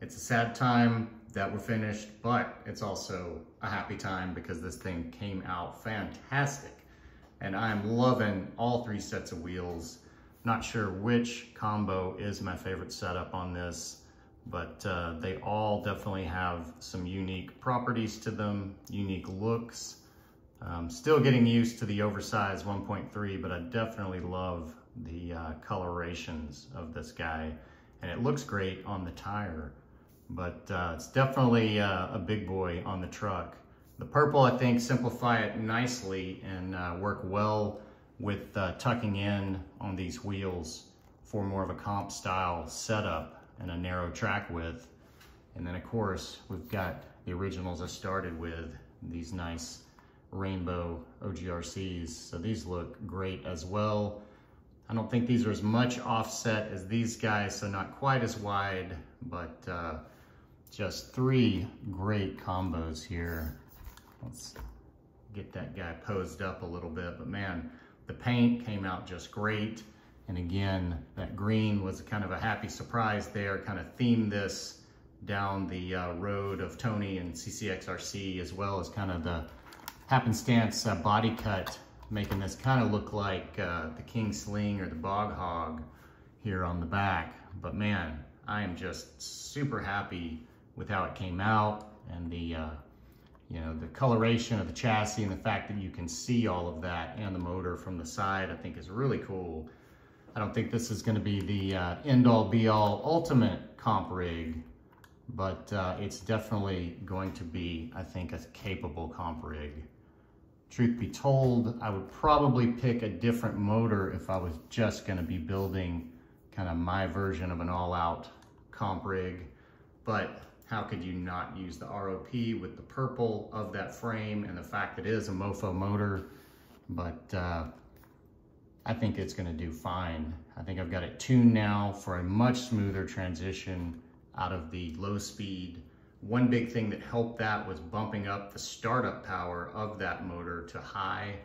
It's a sad time that we're finished, but it's also a happy time because this thing came out fantastic. And I'm loving all three sets of wheels. Not sure which combo is my favorite setup on this, but uh, they all definitely have some unique properties to them, unique looks. Um, still getting used to the oversized 1.3, but I definitely love the uh, colorations of this guy. And it looks great on the tire, but uh, it's definitely uh, a big boy on the truck. The purple, I think, simplify it nicely and uh, work well with uh, tucking in on these wheels for more of a comp style setup and a narrow track width. And then of course, we've got the originals I started with, these nice rainbow OGRCs. So these look great as well. I don't think these are as much offset as these guys, so not quite as wide, but uh, just three great combos here. Let's get that guy posed up a little bit, but man, the paint came out just great. And again, that green was kind of a happy surprise there, kind of themed this down the uh, road of Tony and CCXRC, as well as kind of the happenstance uh, body cut, making this kind of look like uh, the King Sling or the Bog Hog here on the back. But man, I am just super happy with how it came out and the uh, you know, the coloration of the chassis and the fact that you can see all of that and the motor from the side, I think is really cool. I don't think this is gonna be the uh, end all be all ultimate comp rig, but uh, it's definitely going to be, I think, a capable comp rig. Truth be told, I would probably pick a different motor if I was just gonna be building kind of my version of an all out comp rig, but how could you not use the ROP with the purple of that frame and the fact that it is a mofo motor, but uh, I think it's gonna do fine. I think I've got it tuned now for a much smoother transition out of the low speed. One big thing that helped that was bumping up the startup power of that motor to high.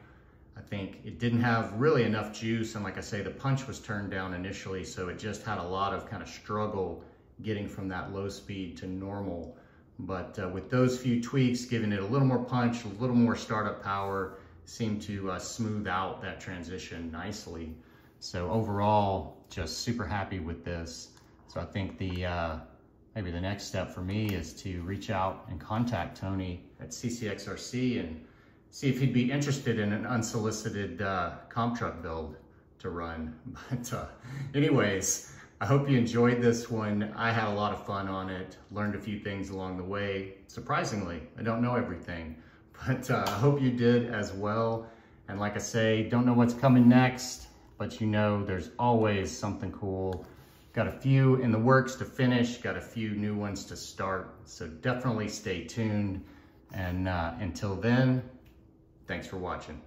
I think it didn't have really enough juice. And like I say, the punch was turned down initially. So it just had a lot of kind of struggle getting from that low speed to normal. But uh, with those few tweaks, giving it a little more punch, a little more startup power, seemed to uh, smooth out that transition nicely. So overall, just super happy with this. So I think the uh, maybe the next step for me is to reach out and contact Tony at CCXRC and see if he'd be interested in an unsolicited uh, comp truck build to run. But uh, anyways, I hope you enjoyed this one. I had a lot of fun on it, learned a few things along the way. Surprisingly, I don't know everything, but uh, I hope you did as well. And like I say, don't know what's coming next, but you know there's always something cool. Got a few in the works to finish, got a few new ones to start. So definitely stay tuned. And uh, until then, thanks for watching.